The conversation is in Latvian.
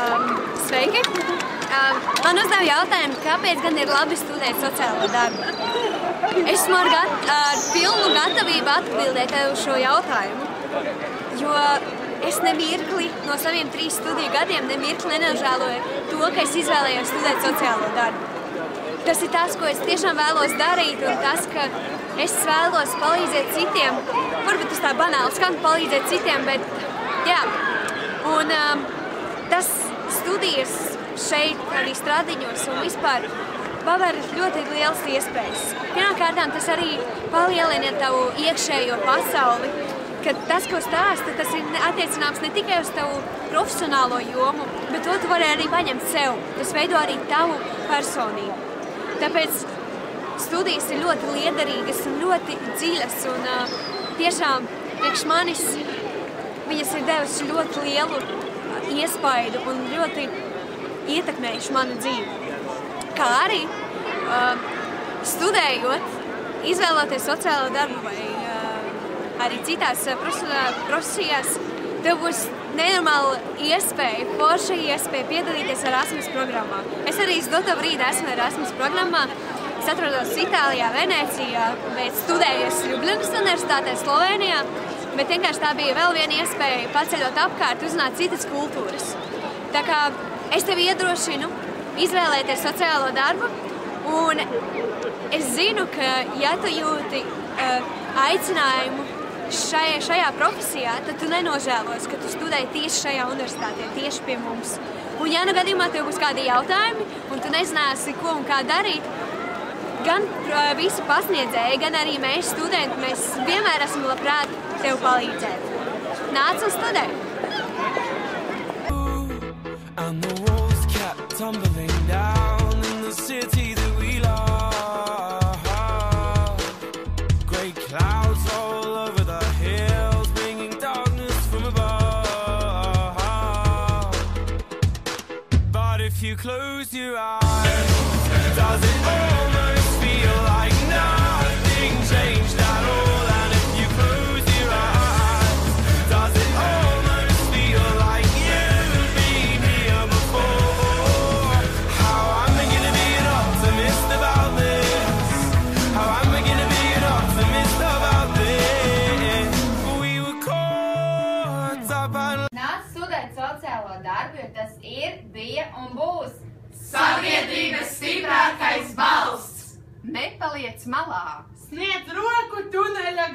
Um, sveiki! Um, man uzdev jautājumu, kāpēc gan ir labi studēt sociālo darbu? Es esmu ar, gat ar pilnu gatavību atbildēt uz šo jautājumu, jo es nemirkli no saviem trīs studiju gadiem nemirkli nenožēloju to, ka es izvēlējos studēt sociālo darbu. Tas ir tas, ko es tiešām vēlos darīt, un tas, ka es vēlos palīdzēt citiem. Varbūt tas tā banāli skan palīdzēt citiem, bet jā. Un um, tas studijas šeit, arī stradiņos un vispār paver ļoti lielas iespējas. Pirmkārt, tas arī palielina tavu iekšējo pasauli. Kad tas, ko stāsta, tas ir attiecināms ne tikai uz tavu profesionālo jomu, bet to tu vari arī paņemt sev. Tas veido arī tavu personību. Tāpēc studijas ir ļoti liederīgas un ļoti dziļas. Un, uh, tiešām priekš manis viņas ir devusi ļoti lielu iespaidu un ļoti ietekmējuši manu dzīvi. Kā arī uh, studējot, izvēloties sociālo darbu vai uh, arī citās uh, profesijās, tev būs nenormāla iespēja, forša iespēja piedalīties Erasmus programmā. Es arī uz doto brīdi esmu Erasmus programmā. Es atrodos Itālijā, Venecijā, bet studēju Ljubljanas Universitātē, Slovenijā. Bet vienkārši tā bija vēl viena iespēja paceļot apkārt, uzzināt citas kultūras. Tā kā es tevi iedrošinu izvēlēties sociālo darbu, un es zinu, ka ja tu jūti uh, aicinājumu šajā, šajā profesijā, tad tu nenožēlos, ka tu studēji tieši šajā universitātē, tieši pie mums. Un ja nu gadījumā tev būs kādi jautājumi, un tu nezināsi, ko un kā darīt, gan visi pasniedzēji, gan arī mēs, studenti, mēs vienmēr esam labprāt tev palīdzēt. Nāc un studē! And the walls kept tumbling down in the city that we love. Grey clouds all over the hills, bringing darkness from above. But if you close your eyes, does it almost feel ir, bija un būs. Sabiedrības stiprākais balsts! Nepaliec malā! Sniedz roku tuneļa